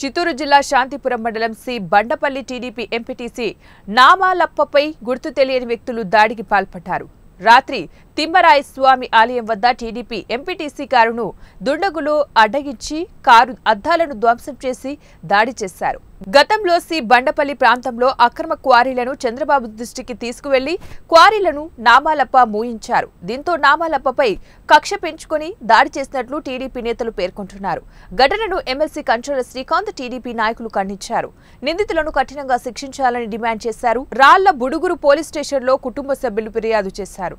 చిత్తూరు జిల్లా శాంతిపురం మండలం C Bandapalli TDP MPTC నామాలప్పపై గుర్తు తెలియని వ్యక్తులు దాడికి పాల్పడ్డారు. రాత్రి తిమ్మరాయ స్వామి ఆలయం వద్ద టీడీపీ ఎంపీటీసీ కారును దుండగులు అడ్డగించి కారు అద్దాలను ధ్వంసం చేసి దాడి చేశారు. గతంలో సి బండపల్లి ప్రాంతంలో అక్రమ క్వారీలను చంద్రబాబు దృష్టికి తీసుకువెళ్ళి క్వారీలను నామాలప్ప మూయించారు. దీంతో నామాలప్పపై కక్ష పెంచుకొని దాడి చేసినట్లు టీడీపీ నేతలు పేర్కొంటున్నారు. ఘటనను ఎమ్మెల్సీ కంట్రోలర్ శ్రీకాంత్ టీడీపీ నాయకులు ఖండించారు. నిందితులను కఠినంగా శిక్షించాలని డిమాండ్ చేశారు. రాళ్ళ బుడుగురు పోలీస్ స్టేషన్లో కుటుంబ సభ్యులు ఫిర్యాదు చేశారు.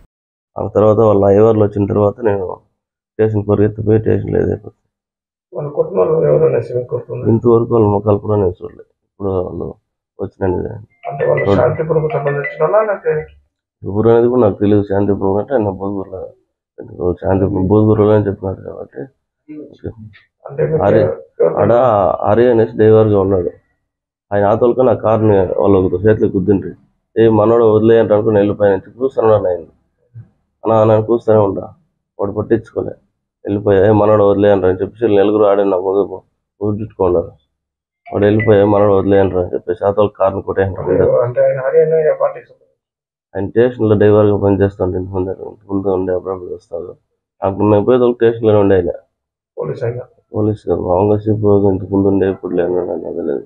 ఆ తర్వాత వాళ్ళ ఐవర్లు వచ్చిన తర్వాత నేను స్టేషన్ పరిగెత్తిపోయి వాళ్ళ కుటుంబంలో ఇంతవరకు వాళ్ళ ముఖాలు కూడా నేను చూడలేదు. ఇప్పుడు వాళ్ళు వచ్చినండి అంటే వాళ్ళు శాంతిపురకు సంబంధించిన వాళ్ళా? లేకపోతే ఊరు అనేది కూడా నాకు తెలియదు శాంతిపురం అంటే ఆయన బోధూరులో శాంతిపురం బోధూరులో అని చెప్పినాడు కాబట్టి. అరే. ఎవరు- ఆడ ఆర్య అనేసి డ్రైవర్గా ఉన్నాడు. ఆయన ఆతోలుగా నా కార్ని వాళ్ళ చేతిలో గుద్దిండ్రి. ఏ మనోడు వదిలేయంటే అనుకుని వెళ్ళిపోయాను. నుంచి కూర్చున్నాడు ఆయన. అన్న నన్ను కూర్చొనే ఉంటా. వాడు పట్టించుకోలే. వెళ్ళిపోయా "ఏ మనోడు వదిలేయంటారు అని చెప్పేసి నలుగురు ఆడి నా ముందు ఊడ్చుకున్నారు వాడు వెళ్ళిపోయా మనోడు వదిలేయంటారు అని చెప్పేసి ఆతోలు కార్ని కొట్టేయంటారు అంటే ఆయన స్టేషన్లో డ్రైవర్గా పనిచేస్తుంటే ఇంటి ముందు ముందు ఉండే అప్పుడప్పుడు వస్తాడు. అప్పుడు మేము పోయేది స్టేషన్లోనే ఉండే ఆయన. పోలీస్ పోలీస్ మామూలుగా షిప్ ఇంటి ముందు ఉండే ఇప్పుడు లేను నాకు తెలియదు.